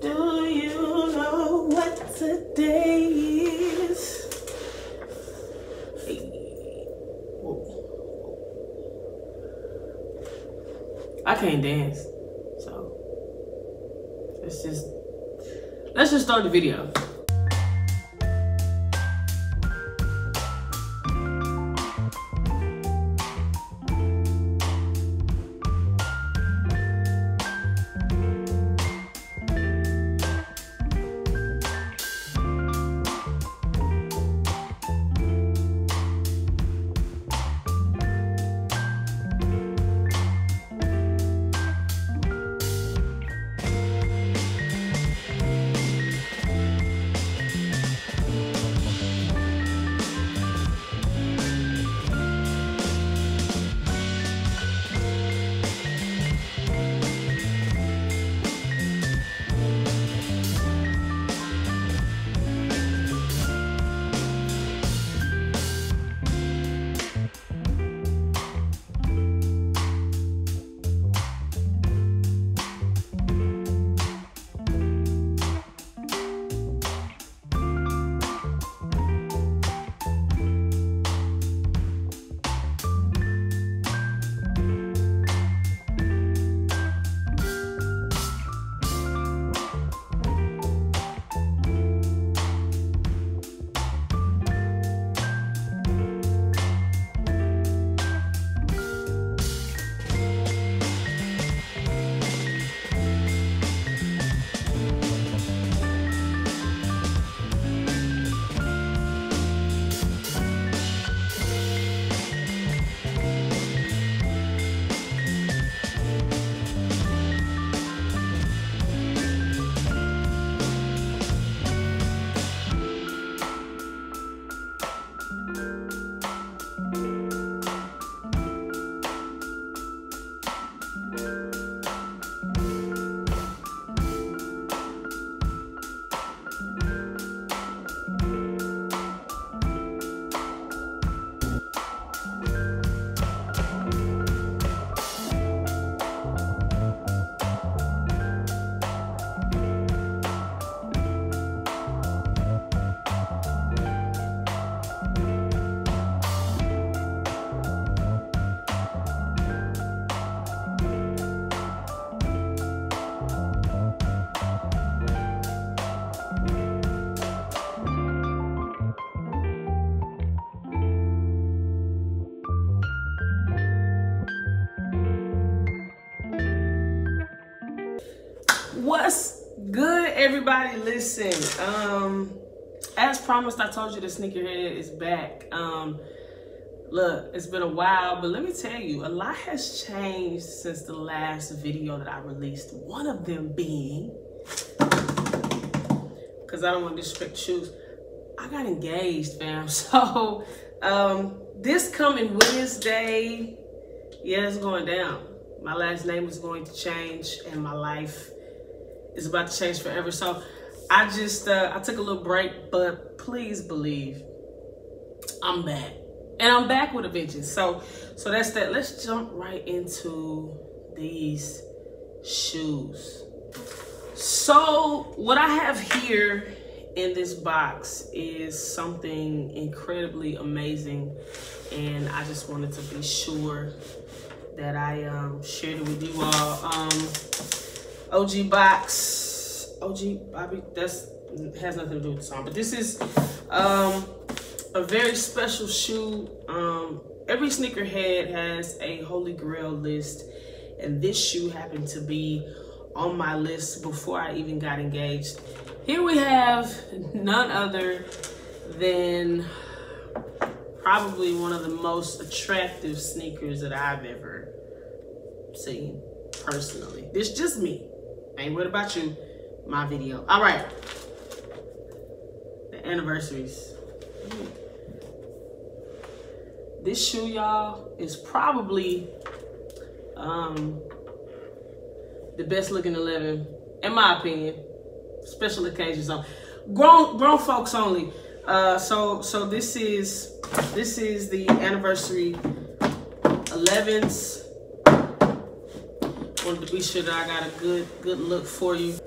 Do you know what today is? I can't dance, so let's just let's just start the video. What's good, everybody? Listen, um, as promised, I told you the sneakerhead is back. Um, look, it's been a while, but let me tell you, a lot has changed since the last video that I released. One of them being, because I don't want to disrespect shoes, I got engaged, fam. So, um, this coming Wednesday, yeah, it's going down. My last name is going to change, and my life is about to change forever. So I just uh, I took a little break, but please believe I'm back. And I'm back with a vengeance. So so that's that. Let's jump right into these shoes. So what I have here in this box is something incredibly amazing and I just wanted to be sure that I um, shared it with you all. Um, OG box, OG Bobby, that's has nothing to do with the song, but this is um, a very special shoe. Um, every sneakerhead has a holy grail list, and this shoe happened to be on my list before I even got engaged. Here we have none other than probably one of the most attractive sneakers that I've ever seen personally. This just me. Ain't worried about you. My video. All right. The anniversaries. This shoe, y'all, is probably um, the best looking 11, in my opinion. Special occasions on. Grown, grown folks only. Uh, so, so this is, this is the anniversary 11s wanted to be sure that I got a good good look for you.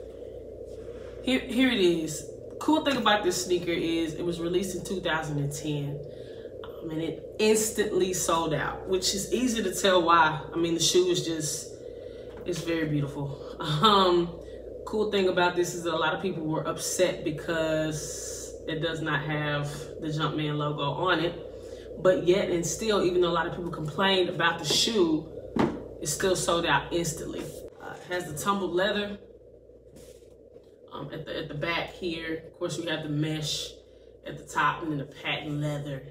here, here it is. Cool thing about this sneaker is it was released in 2010. Um, and it instantly sold out, which is easy to tell why. I mean, the shoe is just, it's very beautiful. Um, cool thing about this is a lot of people were upset because it does not have the Jumpman logo on it. But yet and still, even though a lot of people complained about the shoe, it still sold out instantly. Uh, has the tumbled leather um, at the at the back here. Of course, we have the mesh at the top, and then the patent leather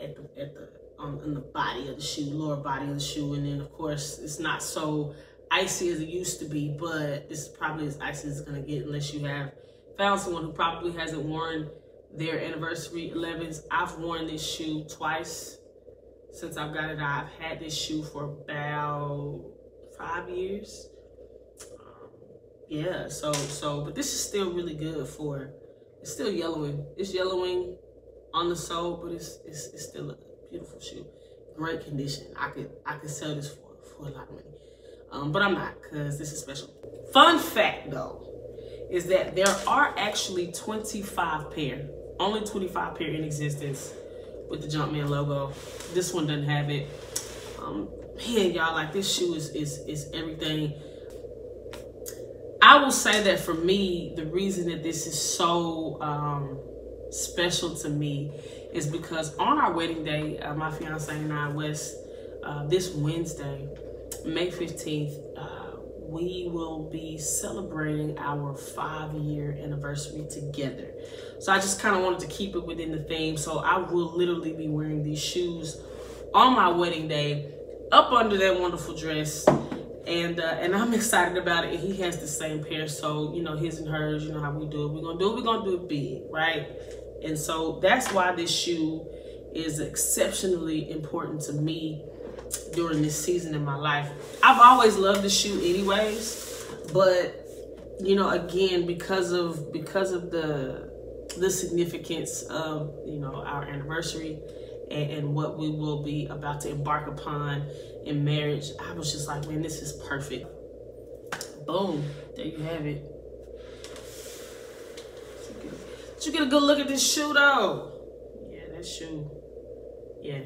at the at the um, in the body of the shoe, lower body of the shoe, and then of course it's not so icy as it used to be, but this is probably as icy as it's gonna get unless you have found someone who probably hasn't worn their anniversary 11s. I've worn this shoe twice since I've got it. I've had this shoe for about five years. Yeah so so but this is still really good for it's still yellowing. It's yellowing on the sole but it's it's, it's still a beautiful shoe. Great condition. I could i could sell this for for a lot of money. Um, but i'm not because this is special. Fun fact though is that there are actually 25 pair only 25 pair in existence with the jumpman logo. This one doesn't have it. Um man y'all like this shoe is is is everything. I will say that for me, the reason that this is so um, special to me is because on our wedding day, uh, my fiance and I, Wes, uh, this Wednesday, May 15th, uh, we will be celebrating our five year anniversary together. So I just kind of wanted to keep it within the theme. So I will literally be wearing these shoes on my wedding day up under that wonderful dress and uh, and I'm excited about it. And he has the same pair, so you know his and hers. You know how we do it. We're gonna do it. We're gonna do it big, right? And so that's why this shoe is exceptionally important to me during this season in my life. I've always loved the shoe, anyways, but you know, again, because of because of the the significance of you know our anniversary and, and what we will be about to embark upon in marriage, I was just like, man, this is perfect. Boom, there you have it. Did you get a good look at this shoe though? Yeah, that shoe. Yeah.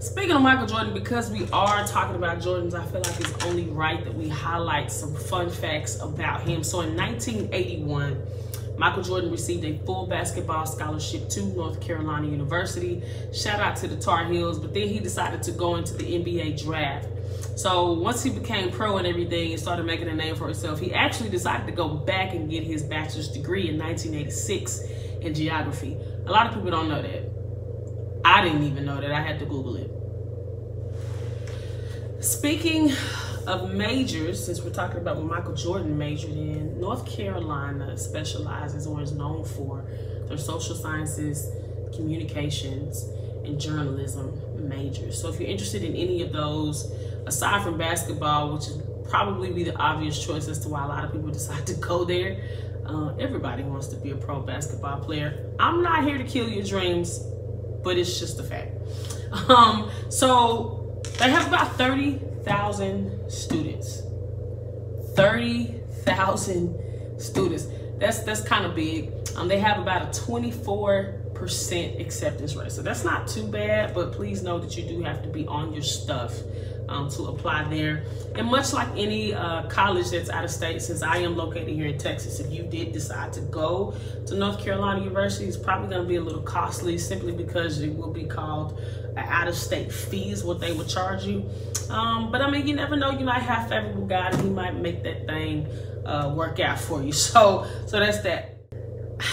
Speaking of Michael Jordan, because we are talking about Jordans, I feel like it's only right that we highlight some fun facts about him. So in 1981, Michael Jordan received a full basketball scholarship to North Carolina University. Shout out to the Tar Heels, but then he decided to go into the NBA draft. So once he became pro and everything and started making a name for himself, he actually decided to go back and get his bachelor's degree in 1986 in geography. A lot of people don't know that. I didn't even know that. I had to Google it. Speaking of majors, since we're talking about what Michael Jordan majored in, North Carolina specializes or is known for their social sciences, communications, and journalism majors. So if you're interested in any of those, aside from basketball, which would probably be the obvious choice as to why a lot of people decide to go there, uh, everybody wants to be a pro basketball player. I'm not here to kill your dreams, but it's just a fact. Um, so they have about 30,000 students. 30,000 students. That's that's kind of big. Um, they have about a 24% acceptance rate. So that's not too bad, but please know that you do have to be on your stuff um, to apply there. And much like any uh, college that's out of state, since I am located here in Texas, if you did decide to go to North Carolina University, it's probably going to be a little costly simply because it will be called out of state fees, what they would charge you. Um, but I mean, you never know. You might have favorable and He might make that thing uh, work out for you. So, so that's that.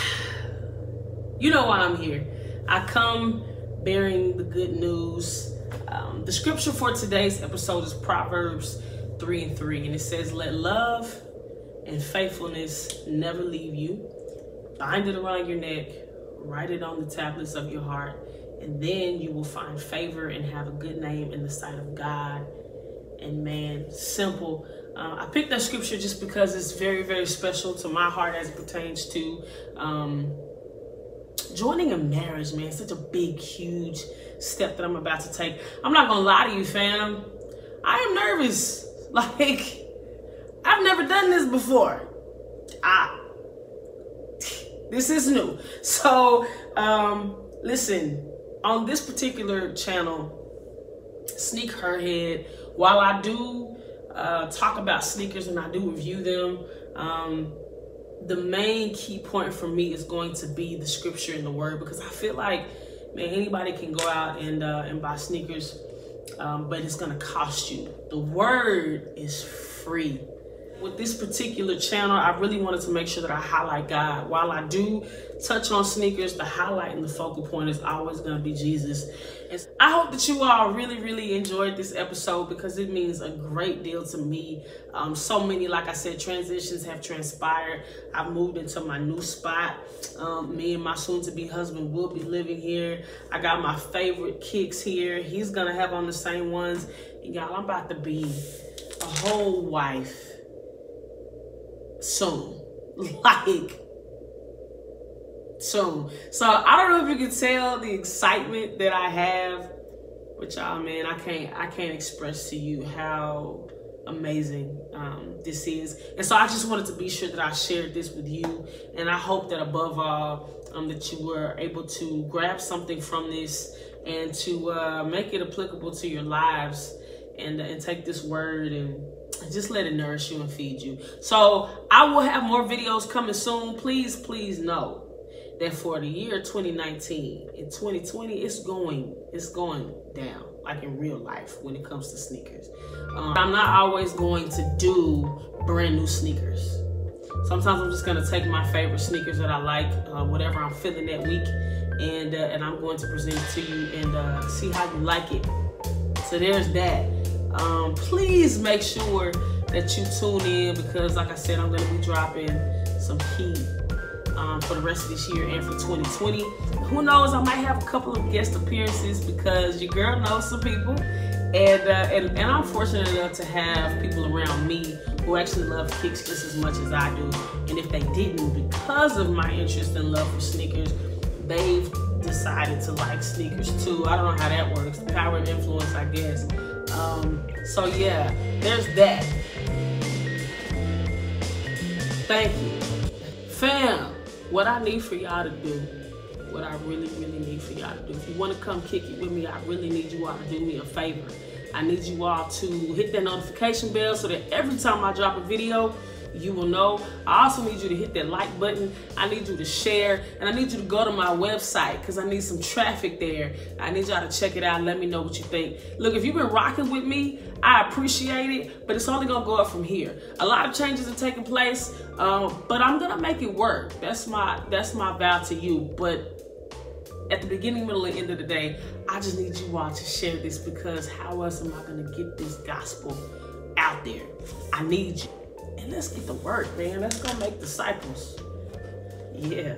You know why I'm here. I come bearing the good news. Um, the scripture for today's episode is Proverbs 3 and 3, and it says, Let love and faithfulness never leave you. Bind it around your neck, write it on the tablets of your heart and then you will find favor and have a good name in the sight of God and man. Simple. Uh, I picked that scripture just because it's very, very special to my heart as pertains to um, joining a marriage, man. Such a big, huge step that I'm about to take. I'm not gonna lie to you, fam. I am nervous. Like, I've never done this before. I this is new. So um listen, on this particular channel, SneakHER Head, while I do uh, talk about sneakers and I do review them, um, the main key point for me is going to be the scripture and the word because I feel like, man, anybody can go out and, uh, and buy sneakers, um, but it's going to cost you. The word is free with this particular channel, I really wanted to make sure that I highlight God. While I do touch on sneakers, the highlight and the focal point is always going to be Jesus. And I hope that you all really, really enjoyed this episode because it means a great deal to me. Um, so many, like I said, transitions have transpired. I've moved into my new spot. Um, me and my soon-to-be husband will be living here. I got my favorite kicks here. He's going to have on the same ones. And y'all, I'm about to be a whole wife soon. Like soon. So I don't know if you can tell the excitement that I have. But y'all, man, I can't I can't express to you how amazing um, this is. And so I just wanted to be sure that I shared this with you. And I hope that above all, um, that you were able to grab something from this and to uh, make it applicable to your lives and, and take this word and just let it nourish you and feed you. So I will have more videos coming soon. Please, please know that for the year 2019 and 2020, it's going, it's going down like in real life when it comes to sneakers. Um, I'm not always going to do brand new sneakers. Sometimes I'm just gonna take my favorite sneakers that I like, uh, whatever I'm feeling that week, and uh, and I'm going to present it to you and uh, see how you like it. So there's that. Um, please make sure that you tune in because, like I said, I'm going to be dropping some heat um, for the rest of this year and for 2020. Who knows? I might have a couple of guest appearances because your girl knows some people. And, uh, and, and I'm fortunate enough to have people around me who actually love kicks just as much as I do. And if they didn't, because of my interest and love for sneakers, they've decided to like sneakers too. I don't know how that works. Power and influence, I guess. Um, so yeah, there's that. Thank you. Fam, what I need for y'all to do, what I really, really need for y'all to do, if you want to come kick it with me, I really need you all to do me a favor. I need you all to hit that notification bell so that every time I drop a video, you will know. I also need you to hit that like button. I need you to share and I need you to go to my website because I need some traffic there. I need y'all to check it out. Let me know what you think. Look, if you've been rocking with me, I appreciate it, but it's only gonna go up from here. A lot of changes are taking place, um, but I'm gonna make it work. That's my that's my vow to you. But at the beginning, middle, and end of the day, I just need you all to share this because how else am I gonna get this gospel out there? I need you. Let's get to work, man. Let's go make disciples. Yeah.